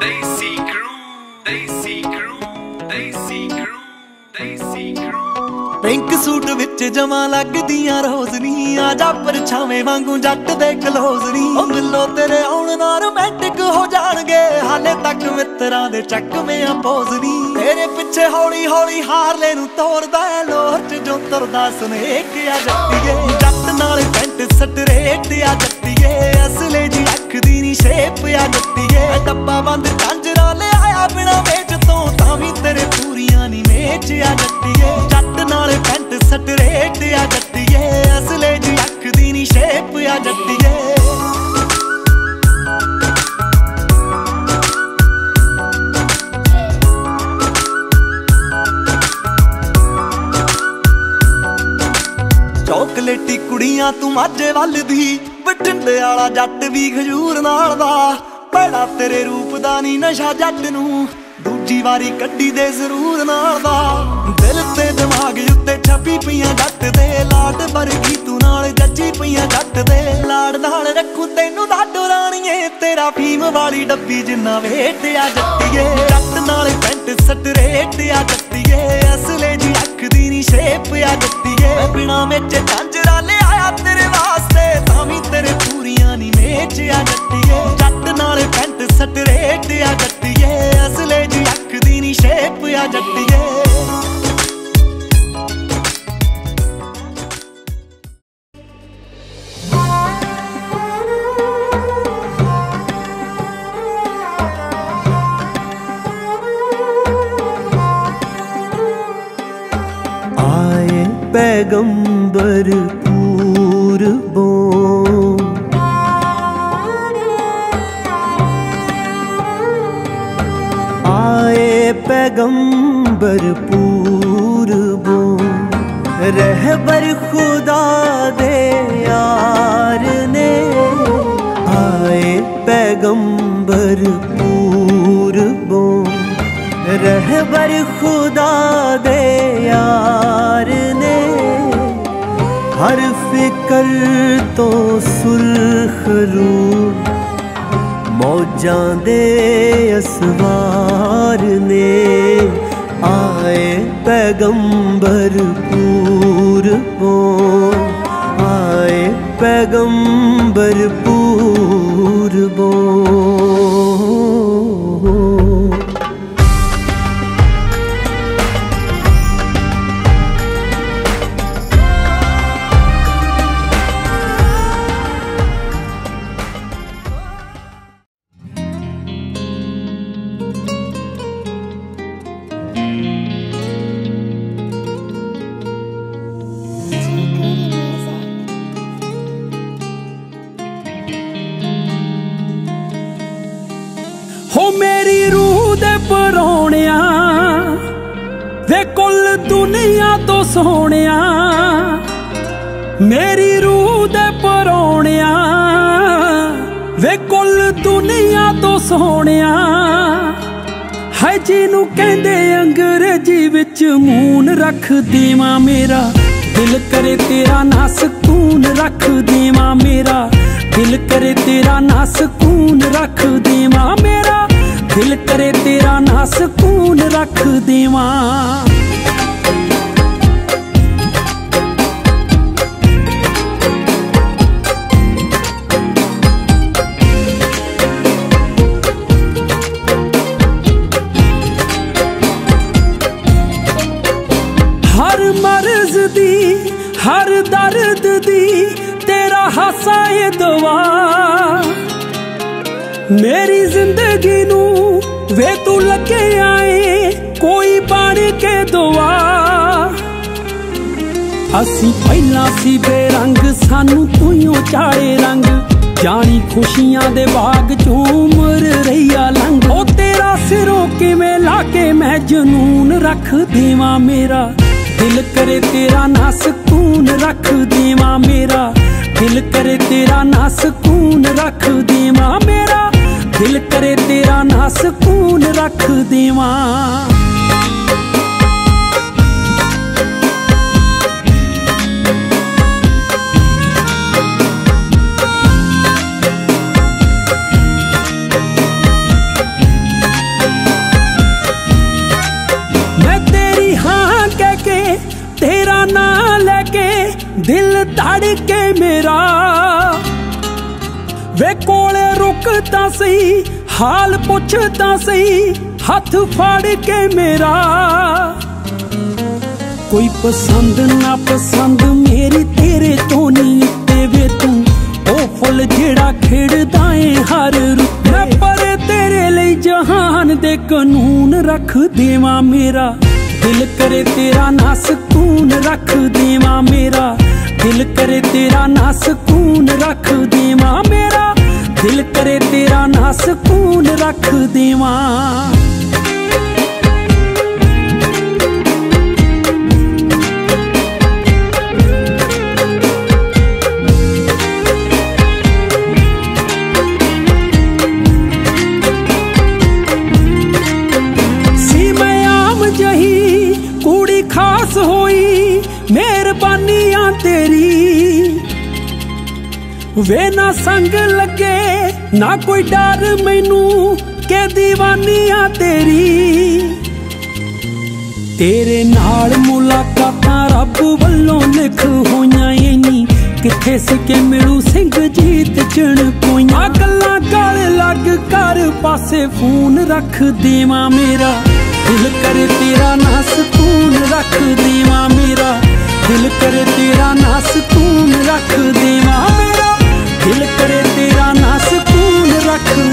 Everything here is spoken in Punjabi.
Daisy Crew, Daisy Crew, Daisy Crew, Daisy Crew. Pink suit ਵਿੱਚ ਜਮਾ ਲੱਗਦੀਆਂ ਰੋਜ਼ਨੀ ਆ ਜਾ ਪਰਛਾਵੇਂ ਵਾਂਗੂ ਜੱਟ ਦੇ ਕਲੋਜ਼ਨੀ ਉਹ ਮਿਲੋ ਤੇਰੇ ਆਉਣ ਨਾਲ ਰੋਮਾਂਟਿਕ ਹੋ ਜਾਣਗੇ ਹਾਲੇ ਤੱਕ ਮਿੱਤਰਾਂ ਦੇ ਚੱਕਵੇਂ ਆ ਪੋਜ਼ਨੀ ਤੇਰੇ ਪਿੱਛੇ ਹੌਲੀ ਹੌਲੀ ਹਾਰਲੇ ਨੂੰ ਤੋੜਦਾ ਐ ਚ ਜੋ ਤੁਰਦਾ ਸੁਨੇਕ ਆ ਜੱਟੀਏ। ਜੱਟ ਨਾਲ ਪੈਂਟ ਆ ਜੱਟੀਏ ਚੌਕਲੇਟੀ ਕੁੜੀਆਂ ਤੂੰ ਮਾਝੇ ਵੱਲ ਦੀ ਬਟਿੰਡੇ ਵਾਲਾ ਜੱਟ ਵੀ ਖਜੂਰ ਨਾਲ ਦਾ। ਬੜਾ ਤੇਰੇ ਰੂਪ ਦਾ ਨਹੀਂ ਨਸ਼ਾ ਜੱਟ ਨੂੰ। ਦੂਜੀ ਵਾਰੀ ਕੱਢੀ ਦੇ ਜ਼ਰੂਰ ਨਾਲ ਦਾ। ਦਿਲ ਤੇ ਦਿਮਾਗ ਉੱਤੇ ਛਪੀ ਪਈਆਂ ਜੱਟ ਦੇ। ਲਾਡ ਵਰਗੀ ਤੂੰ ਨਾਲ ਜੱਜੀ ਪਈਆਂ ਜੱਟ ਦੇ। ਲਾੜ ਨਾਲ ਰੱਖੂ ਤੈਨੂੰ ਦਾਡੋ ਰਾਣੀਏ। ਤੇਰਾ ਫੀਮ ਵਾਲੀ ਡੱਬੀ ਜਿੰਨਾ ਵੇਟ ਆ ਜੱਟੀਏ। ਜੱਟ ਨਾਲ ਪੈਂਟ ਸਟਰੇਟ ਆ ਜੱਟੀਏ। ਅਸਲੇ ਜੀ ਅੱਖ ਦੀ ਨੀ ਸ਼ੇਪ ਆ ਜੱਟੀਏ। ਬਿਨਾ ਵਿੱਚ மாயா ஜட்டியே पैगंबर पैगंबर पूरबों रहबर खुदा दे यार ने आए पैगंबर पूरबों रहबर खुदा दे यार ने हर फिकर तो सुर्ख रू ਮੌਜਾਂ ਦੇ ਅਸਵਾਰ ਨੇ ਆਏ ਪੈਗੰਬਰ ਪੂਰ ਪੂਰਬੋਂ ਆਏ ਪੈਗੰਬਰ ਪੂਰਬੋਂ ਹੋ ਦੁਨੀਆ ਤੋਂ ਸੋਹਣਿਆ, ਮੇਰੀ ਰੂਹ ਦੇ ਪਰੋਣਿਆ। ਵੇ ਕੁੱਲ ਦੁਨੀਆ ਤੋਂ ਸੋਹਣਿਆ ਹੈ ਜਿਹਨੂੰ ਕਹਿੰਦੇ ਅੰਗਰੇਜ਼ੀ ਵਿੱਚ ਮੂਨ ਰੱਖ ਦੇਵਾਂ ਮੇਰਾ। ਦਿਲ ਕਰੇ ਤੇਰਾ ਨਾ ਸਕੂਨ ਰੱਖ ਦੇਵਾਂ ਮੇਰਾ। ਦਿਲ ਕਰੇ ਤੇਰਾ ਨਾ ਸਕੂਨ ਰੱਖ ਦੇਵਾਂ ਮੇਰਾ। ਦਿਲ ਕਰੇ ਤੇਰਾ ਨਾ ਸਕੂਨ ਰੱਖ ਦੇਵਾਂ। ਹਰ ਦਰਦ ਦੀ ਤੇਰਾ ਹਾਸਾ ਏ ਦਵਾ ਮੇਰੀ ਜ਼ਿੰਦਗੀ ਨੂੰ ਵੇ ਤੂੰ ਲੱਗੇ ਆਏ, ਕੋਈ ਬਣ ਕੇ ਦੁਆ। ਅਸੀਂ ਪਹਿਲਾਂ ਸੀ ਬੇਰੰਗ, ਸਾਨੂੰ ਤੂੰ ਚਾੜੇ ਰੰਗ। ਜਾਣੀ ਖੁਸ਼ੀਆਂ ਦੇ ਬਾਗ ਚੋਂ ਉਮਰ ਰਹੀਆ ਲੰਘ। ਉਹ ਤੇਰਾ ਸਿਰੋਂ ਕਿਵੇਂ ਲਾ ਕੇ ਮੈਂ ਜਨੂਨ ਰੱਖ ਦੇਵਾਂ ਮੇਰਾ? ਦਿਲ ਕਰੇ ਤੇਰਾ ਨਾ ਸਕੂਨ ਰੱਖ ਦੇਵਾਂ ਮੇਰਾ। ਦਿਲ ਕਰੇ ਤੇਰਾ ਨਾ ਸਕੂਨ ਰੱਖ ਦੇਵਾਂ ਮੇਰਾ। ਦਿਲ ਕਰੇ ਤੇਰਾ ਨਾ ਸਕੂਨ ਰੱਖ ਦੇਵਾਂ ਦਿਲ ਧੜਕੇ ਮੇਰਾ। ਵੇ ਕੋਲੇ ਰੁਕਦਾ ਸਹੀ, ਹਾਲ ਪੁੱਛਦਾ ਸਹੀ, ਹੱਥ ਫੜ ਕੇ ਮੇਰਾ। ਕੋਈ ਪਸੰਦ ਨਾ ਪਸੰਦ ਮੇਰੀ ਤੇਰੇ ਤੋਂ ਨਹੀਂ ਤੇ ਵੇ ਤੂੰ। ਉਹ ਫੁੱਲ ਜਿਹੜਾ ਖਿੜਦਾ ਏ ਹਰ ਰੁੱਤੇ। ਮੈਂ ਪਰ ਤੇਰੇ ਲਈ ਜਹਾਨ ਦੇ ਕਾਨੂੰਨ ਰੱਖ ਦੇਵਾਂ ਮੇਰਾ। ਦਿਲ ਕਰੇ ਤੇਰਾ ਨਾ ਸਕੂਨ ਰੱਖ ਦੇਵਾਂ ਮੇਰਾ। ਦਿਲ ਕਰੇ ਤੇਰਾ ਨਾ ਸਕੂਨ ਰੱਖ ਦੇਵਾਂ ਮੇਰਾ। ਦਿਲ ਕਰੇ ਤੇਰਾ ਨਾ ਸਕੂਨ ਰੱਖ ਦੇਵਾਂ। ਵੇ ਨਾ ਸੰਗ ਲੱਗੇ, ਨਾ ਕੋਈ ਡਰ ਮੈਨੂੰ ਕਿ ਦੀਵਾਨੀਆਂ ਤੇਰੀ। ਤੇਰੇ ਨਾਲ ਮੁਲਾਕਾਤਾਂ ਰੱਬ ਵੱਲੋਂ ਲਿਖ ਹੋਈਆਂ ਇੰਨੀ ਕਿੱਥੇ ਸਿੱਕੇ ਮਿਲੂ ਸਿੰਘ ਜੀਤ ਚਣ ਕੋਈਆਂ ਗੱਲਾਂ ਗਲ ਲੱਗ ਕਰ ਪਾਸੇ ਫੋਨ ਰੱਖ ਦੇਵਾਂ ਮੇਰਾ। ਦਿਲ ਕਰੇ ਤੇਰਾ ਨਾ ਸਕੂਨ ਰੱਖ ਦੇਵਾਂ ਮੇਰਾ। ਦਿਲ ਕਰੇ ਤੇਰਾ ਨਾ ਸਕੂਨ ਰੱਖ ਦੇ ਮੇਰਾ